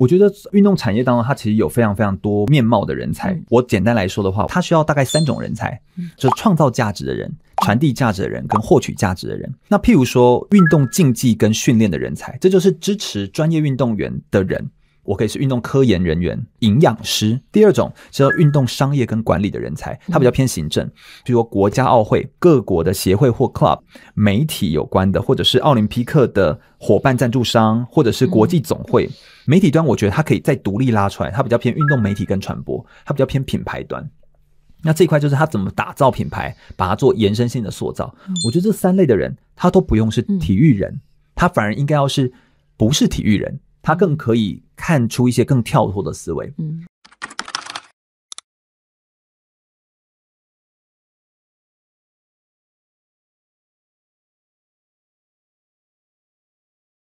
我觉得运动产业当中，它其实有非常非常多面貌的人才。我简单来说的话，它需要大概三种人才，就是创造价值的人、传递价值的人跟获取价值的人。那譬如说，运动竞技跟训练的人才，这就是支持专业运动员的人。我可以是运动科研人员、营养师。第二种是运动商业跟管理的人才，他比较偏行政，比如说国家奥会、各国的协会或 club、媒体有关的，或者是奥林匹克的伙伴赞助商，或者是国际总会。媒体端，我觉得它可以再独立拉出来，它比较偏运动媒体跟传播，它比较偏品牌端。那这一块就是他怎么打造品牌，把它做延伸性的塑造。我觉得这三类的人，他都不用是体育人，他反而应该要是不是体育人。他更可以看出一些更跳脱的思维。嗯。